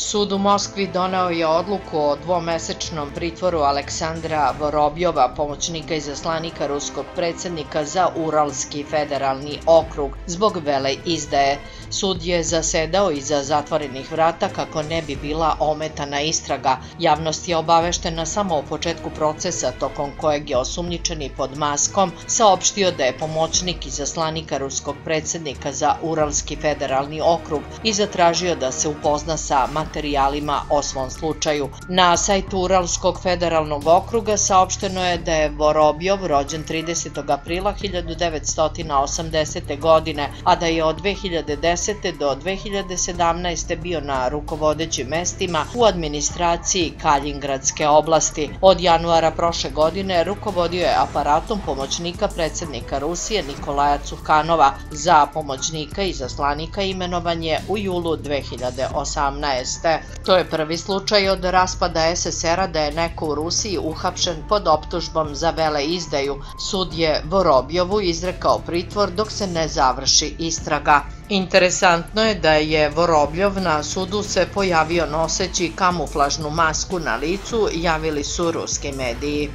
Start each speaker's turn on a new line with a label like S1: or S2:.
S1: Sud u Moskvi donao je odluku o dvomesečnom pritvoru Aleksandra Vorobjova, pomoćnika i zaslanika ruskog predsjednika za Uralski federalni okrug, zbog vele izdaje. Sud je zasedao iza zatvorenih vrata kako ne bi bila ometana istraga. Javnost je obaveštena samo o početku procesa tokom kojeg je osumnjičeni pod maskom saopštio da je pomoćnik i zaslanika ruskog predsjednika za Uralski federalni okrug i zatražio da se upozna sa materijalom materijalima o svom slučaju. Na sajtu Uralskog federalnog okruga saopšteno je da je Vorobjov rođen 30. aprila 1980. godine, a da je od 2010. do 2017. bio na rukovodećim mestima u administraciji Kaljingradske oblasti. Od januara prošle godine rukovodio je aparatom pomoćnika predsjednika Rusije Nikolaja Cukanova. Za pomoćnika i zaslanika imenovan je u julu 2018 jeste. To je prvi slučaj od raspada SSR-a da je neko u Rusiji uhapšen pod optužbom za vele izdaju. Sud je Vorobjovu izrekao pritvor dok se ne završi istraga. Interesantno je da je Vorobljov na sudu se pojavio noseći kamuflažnu masku na licu, javili su ruski mediji.